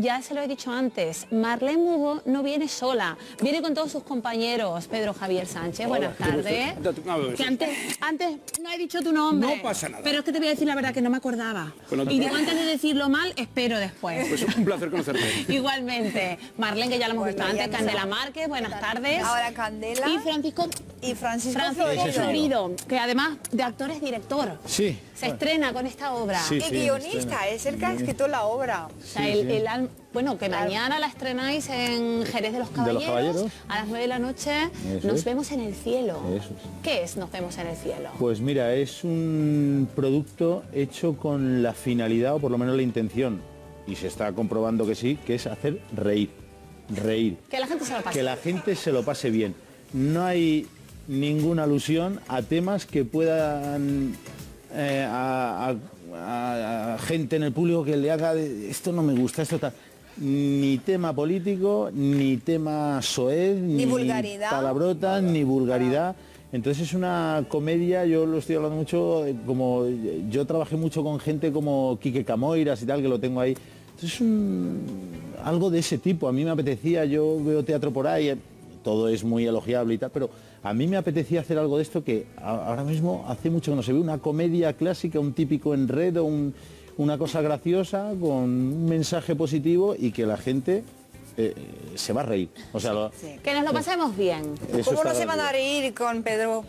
ya se lo he dicho antes, Marlene Hugo no viene sola, viene con todos sus compañeros. Pedro Javier Sánchez, buenas tardes. Que antes, antes no he dicho tu nombre. No pasa nada. Pero es que te voy a decir la verdad que no me acordaba. No te y digo antes de decirlo mal, espero después. Pues un placer conocerte. Igualmente. Marlene, que ya lo hemos Bueno, visto antes, Candela Márquez, buenas tardes. Ahora Candela Y Francisco, y Francisco, Francisco Florido. Florido, que además de actor es director. Sí. Se estrena con esta obra. Sí, Y sí, guionista, estrena. es el que ha escrito la obra. O sea, Sí, el- sí. el al- bueno, que mañana la estrenáis en Jerez de los De Caballeros, los Caballeros. a las 9 de la noche. Eso nos es. vemos en el cielo. Eso es. ¿Qué es Nos vemos en el cielo? Pues mira, es un producto hecho con la finalidad, o por lo menos la intención, y se está comprobando que sí, que es hacer reír. Reír. que la gente se lo pase. Que la gente se lo pase bien. No hay ninguna alusión a temas que puedan eh, a, a- a gente en el público que le haga de, esto no me gusta, esto tal. Ni tema político, ni tema soez, ni, vulgaridad. palabrotas, ni vulgaridad. Entonces es una comedia, yo lo estoy hablando mucho, eh, como yo trabajé mucho con gente como Quique Camoiras y tal, que lo tengo ahí. Entonces es un, algo de ese tipo, a mí me apetecía, yo veo teatro por ahí, eh, todo es muy elogiable y tal, pero a mí me apetecía hacer algo de esto que ahora mismo hace mucho que no se ve, una comedia clásica, un típico enredo, un- una cosa graciosa con un mensaje positivo y que la gente eh, eh, se va a reír. O sea, lo- Sí. Que nos lo pasemos bien. eso ¿Cómo no se van a reír con Pedro?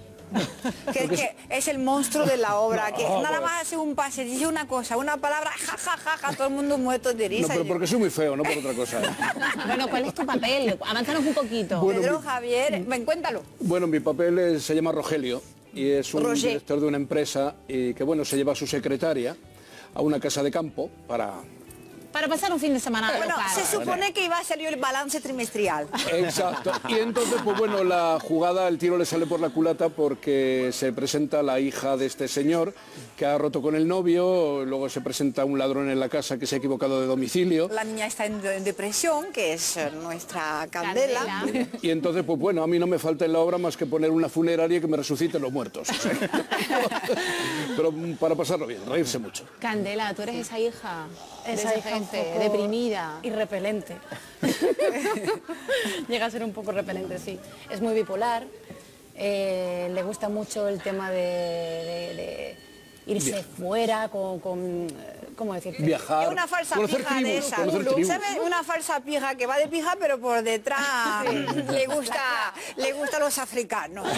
Que, que es el monstruo de la obra, que No, nada pues- más hace un pase, dice una cosa, una palabra, ja, ja, ja, ja, todo el mundo muerto de No, risa. pero porque soy muy feo, no por otra cosa. Bueno, ¿cuál es tu papel? Avánzanos un poquito. Bueno, Pedro mi- Javier, ven, cuéntalo. Bueno, mi papel es- se llama Rogelio y es un Roger. director de una empresa y que bueno se lleva a su secretaria a una casa de campo para Para pasar un fin de semana. Bueno, se supone que iba a salir el balance trimestrial. Exacto. Y entonces, pues bueno, la jugada, el tiro le sale por la culata porque se presenta la hija de este señor que ha roto con el novio, luego se presenta un ladrón en la casa que se ha equivocado de domicilio. La niña está en de- depresión, que es eh, nuestra Candela. Candela. Y entonces, pues bueno, a mí no me falta en la obra más que poner una funeraria que me resucite los muertos. o sea. Pero para pasarlo bien, reírse mucho. Candela, tú eres esa hija. De Esa hija un jefe, poco deprimida. Y repelente. Llega a ser un poco repelente, sí. Es muy bipolar. eh, le gusta mucho el tema de, de- de irse fuera con, con, eh, ¿cómo decirte? Viajar, Es una falsa conocer pija de tribus, esa. tribus. ¿Sabes? Una falsa pija que va de pija, pero por detrás le gusta, le gusta a los africanos.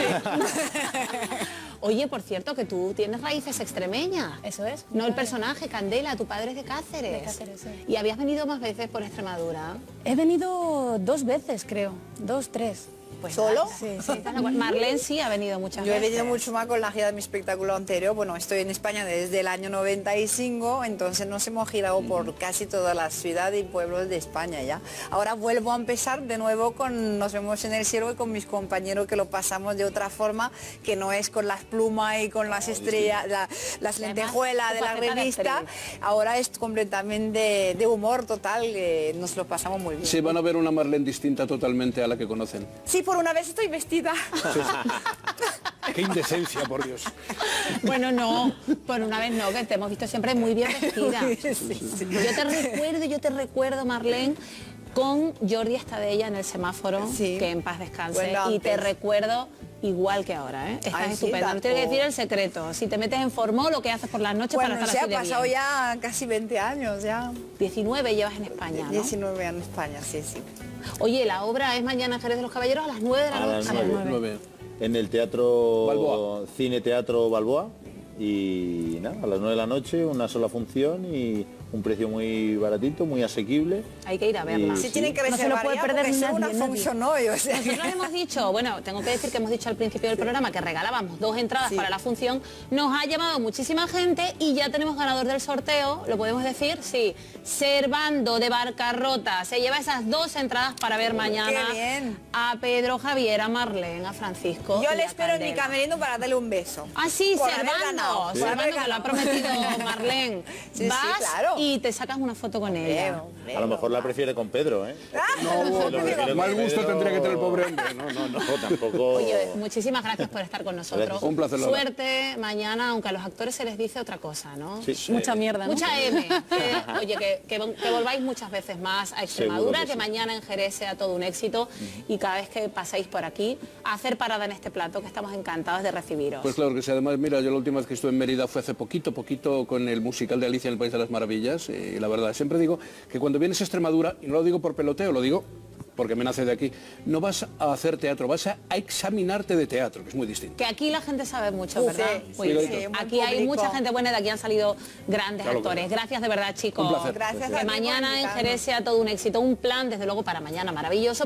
Oye, por cierto, que tú tienes raíces extremeñas. Eso es. No el personaje, Candela, tu padre es de Cáceres. De Cáceres, sí. Y habías venido más veces por Extremadura. He venido dos veces, creo. Dos, tres. Pues ¿Solo? Sí, ¿Estás sí. Marlene sí ha venido muchas Yo he veces. venido mucho más con la gira de mi espectáculo anterior. Bueno, estoy en España desde el año 95, entonces nos hemos girado por casi todas las ciudades y pueblos de España ya. Ahora vuelvo a empezar de nuevo con Nos vemos en el cielo y con mis compañeros que lo pasamos de otra forma, que no es con las plumas y con las estrellas, la- las lentejuelas de la revista. Ahora es completamente de, de humor total, que nos lo pasamos muy bien. Sí, van a ver una Marlene distinta totalmente a la que conocen. Sí, por una vez estoy vestida. Qué indecencia, por Dios. Bueno, no, por una vez no, que te hemos visto siempre muy bien vestida. Yo te recuerdo, yo te recuerdo, Marlene, con Jordi Estadella en el semáforo, Sí. que en paz descanse. Bueno, y te recuerdo igual que ahora, ¿eh? Estás Ay, sí, no tienes que decir el secreto. Si te metes en formol, lo que haces por las noches Bueno, para se estar ha así de pasado bien. ya casi 20 años ya. 19 llevas en España, ¿no? 19 en España, sí, sí. Oye, la obra es mañana Jerez de los Caballeros a las 9 de la A las noche. en el teatro Balboa. Cine Teatro Balboa y nada, a las 9 de la noche una sola función y un precio muy baratito, muy asequible. Hay que ir a verla. Y- Sí. tienen que No se lo puede perder nadie, una nadie. función hoy, o sea que- Nosotros hemos dicho, bueno, tengo que decir que hemos dicho al principio del programa que regalábamos dos entradas Sí. para la función. Nos ha llamado muchísima gente y ya tenemos ganador del sorteo, ¿lo podemos decir? Sí. Servando de Barcarrota se lleva esas dos entradas para ver mañana bien. a Pedro Javier, a Marlene, a Francisco. Yo le espero en mi camerino para darle un beso. Ah, sí, Servando. Haber que lo ha prometido Marlene. Sí, sí, Vas claro. y te sacas una foto con ella. A lo mejor la prefiere con Pedro, ¿eh? No, lo prefiere con mal gusto Pedro- tendría que tener el pobre hombre. No, no, no. No, tampoco... Oye, muchísimas gracias por estar con nosotros. Un placer, Lola. Suerte mañana, aunque a los actores se les dice otra cosa, ¿no? Sí, Mucha mierda, ¿no? Mucha M. Que, oye, que, que vol- que volváis muchas veces más a Extremadura, que que, sí. mañana en Jerez sea todo un éxito y cada vez que paséis por aquí, a hacer parada en este plato, que estamos encantados de recibiros. Pues claro que sí, además, mira, yo la última vez que estuve en Mérida fue hace poquito, poquito con el musical de Alicia en el País de las Maravillas. Y la verdad, siempre digo que cuando vienes a Extremadura, y no lo digo por peloteo, lo digo porque me nace de aquí, no vas a hacer teatro, vas a, a examinarte de teatro, que es muy distinto. Que aquí la gente sabe mucho, ¿verdad? sí, Muy sí, bien. sí, muy aquí hay mucha gente buena, de aquí han salido grandes Claro que actores. Gracias de verdad, chicos. Un placer. Gracias a Que mañana en sea todo un éxito, un plan, desde luego, para mañana maravilloso.